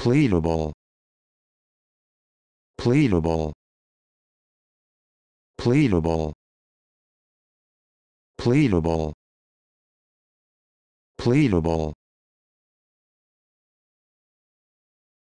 pleadable pleadable pleadable pleadable pleadable.